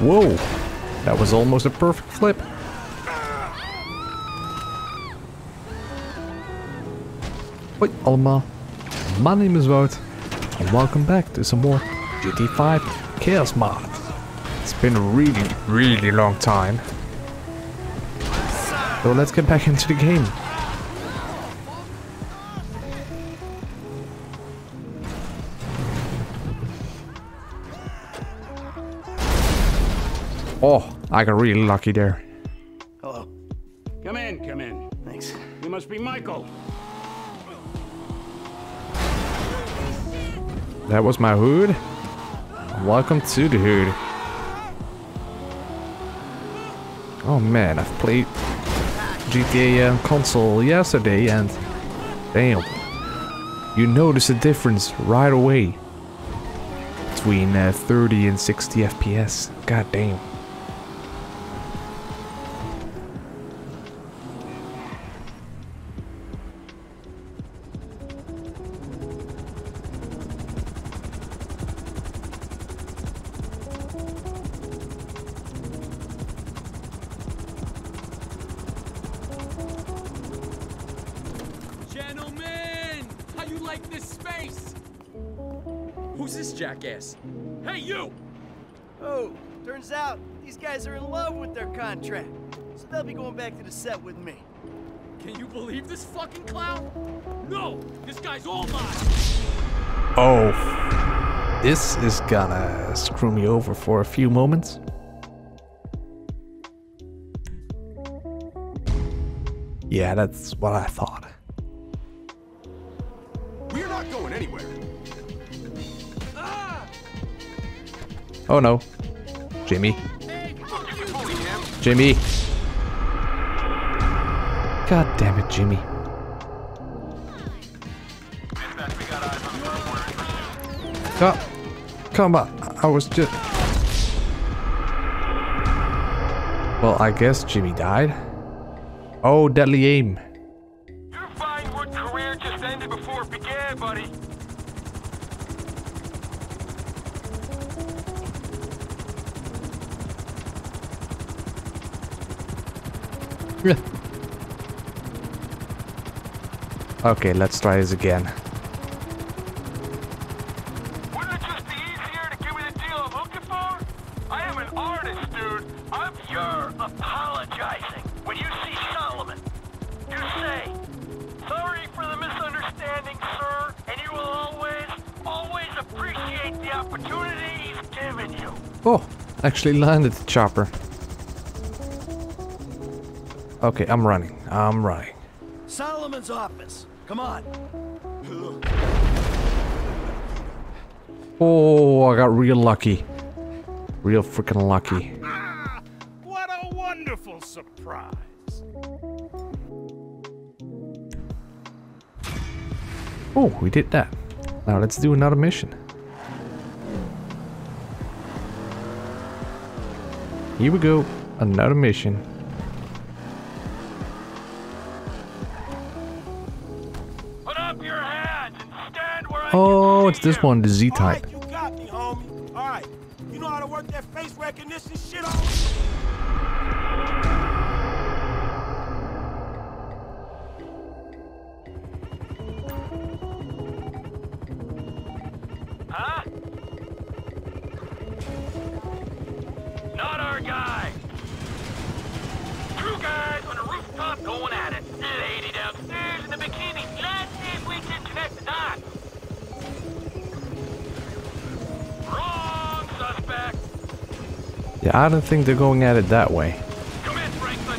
Whoa! That was almost a perfect flip. Hoi allemaal, my name is Wout and welcome back to some more GTA 5 Chaos Mod. It's been a really, really long time. So let's get back into the game. Oh, I got really lucky there. Hello. Come in, come in. Thanks. You must be Michael. That was my hood. Welcome to the hood. Oh man, I've played GTA uh, console yesterday and damn, you notice a difference right away between uh, 30 and 60 FPS. God damn. Like this space? Who's this jackass? Hey, you! Oh, turns out these guys are in love with their contract. So they'll be going back to the set with me. Can you believe this fucking clown? No, this guy's all mine. Oh, this is gonna screw me over for a few moments. Yeah, that's what I thought. Not going anywhere. Oh no. Jimmy. Jimmy. God damn it, Jimmy. Come, come on. I was just. Well, I guess Jimmy died. Oh, deadly aim. Buddy. okay, let's try this again. Wouldn't it just be easier to give me the deal I'm looking for? I am an artist, dude. I'm Oh, actually landed the chopper. Okay, I'm running. I'm running. Solomon's office. Come on. Oh, I got real lucky. Real freaking lucky. What a wonderful surprise. Oh, we did that. Now let's do another mission. Here we go. Another mission. Put up your hands and stand where I Oh, it's see this one, the Z-type. right, you got me, homie. All right. You know how to work that face recognition shit on? Yeah, I don't think they're going at it that way. Come in, Franklin.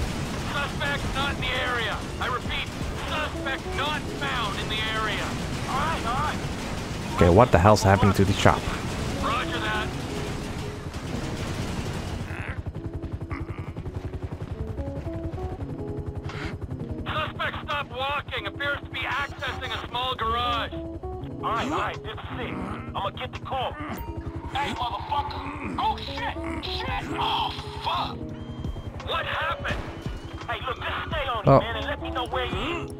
Suspect not in the area. I repeat, suspect not found in the area. All right, all right. Okay, what the hell's happening to the shop? Roger that. Suspect stopped walking. Appears to be accessing a small garage. All right, all right. This is it. I'm gonna get the call. Hey, motherfucker! Oh, shit! Shit! Oh, fuck! What happened? Hey, look, just stay on oh. it, man, and let me know where you hmm.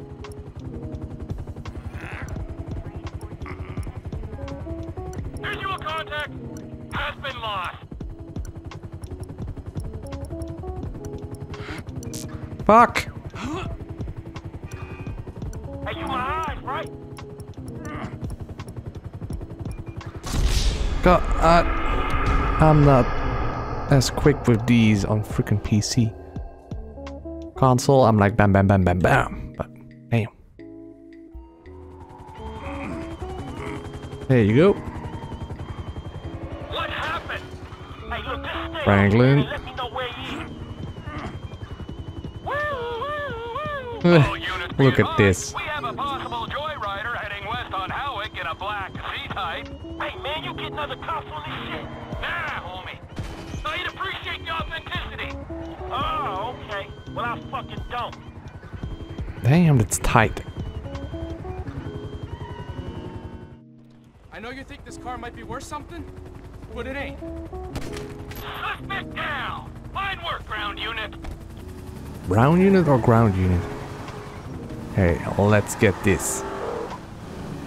are. Visual contact has been lost. Fuck! Hey, God, uh, I'm not as quick with these on freaking PC. Console, I'm like bam, bam, bam, bam, bam. But damn. There you go. What happened? Hey, look, Franklin. over here and fucking don't. Damn, it's tight. I know you think this car might be worth something, but it ain't. Suspect down. Fine work, ground unit. Brown unit or ground unit? Hey, let's get this.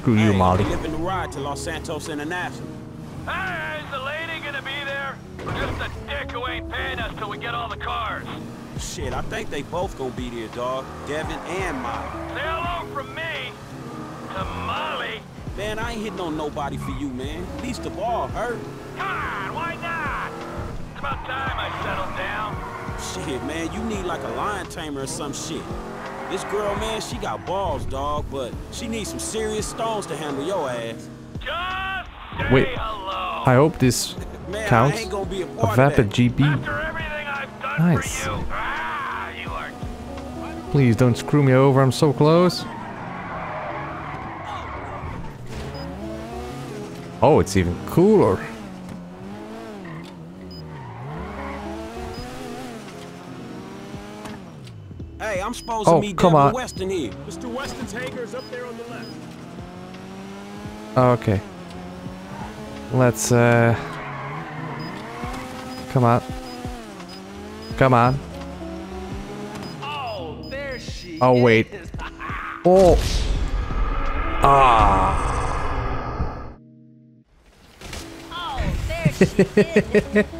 Screw you, Molly. they live the ride to Los Santos International. Hey, is the lady gonna be there? Or just a dick who ain't paying us till we get all the cars? Shit, I think they both gonna be there, dog. Devin and Molly. Say hello from me to Molly. Man, I ain't hitting on nobody for you, man. At least the ball hurt. Come on, why not? It's about time I settled down. Shit, man, you need like a lion tamer or some shit. This girl, man, she got balls, dog, but she needs some serious stones to handle your ass. Just say Wait. hello. I hope this Man, I counts. ain't gonna be a A part of Vapid that. GB. After everything I've done Nice. Please don't screw me over, I'm so close. Oh, it's even cooler. Hey, I'm supposed Oh, to meet come Devin on. Weston here. Mr. Weston's hangar's up there on the left. Okay. Let's, uh... Come on. Come on. Oh, there wait. Oh! Ah! Oh, there she is.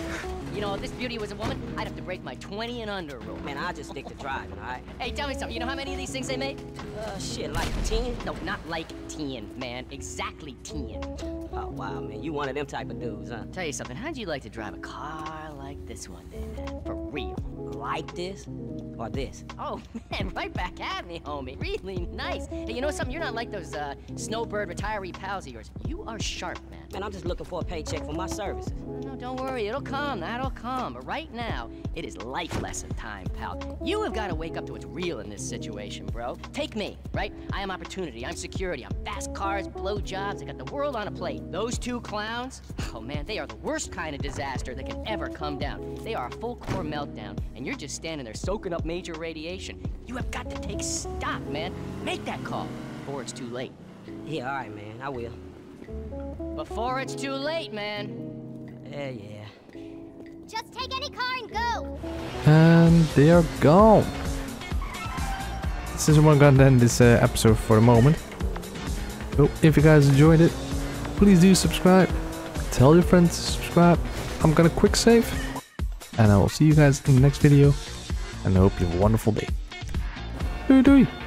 You know, if this beauty was a woman, I'd have to break my 20 and under rule. Man, I just stick to driving, alright? Hey, tell me something. You know how many of these things they made? Uh, shit, like 10? No, not like 10, man. Exactly 10. Oh, wow, man, you one of them type of dudes, huh? Tell you something. How'd you like to drive a car like this one, man? For real. Like this? Or this? Oh, man, right back at me, homie. Really nice. Hey, you know something? You're not like those uh, snowbird retiree pals of yours. You are sharp, man. Man, I'm just looking for a paycheck for my services. No, no, don't worry. It'll come. That'll come. But right now, it is life lesson time, pal. You have got to wake up to what's real in this situation, bro. Take me, right? I am opportunity. I'm security. I'm fast cars, blow jobs. I got the world on a plate. Those two clowns, oh man, they are the worst kind of disaster that can ever come down. They are a full core meltdown, and you're just standing there soaking up major radiation. You have got to take stock, man. Make that call before it's too late. Yeah, alright, man, I will. Before it's too late, man. Yeah, yeah. Just take any car and go. And they are gone. This is where I'm gonna end this uh, episode for the moment. So, if you guys enjoyed it, please do subscribe. Tell your friends to subscribe. I'm gonna quick save. And I will see you guys in the next video. And I hope you have a wonderful day. Doei doei!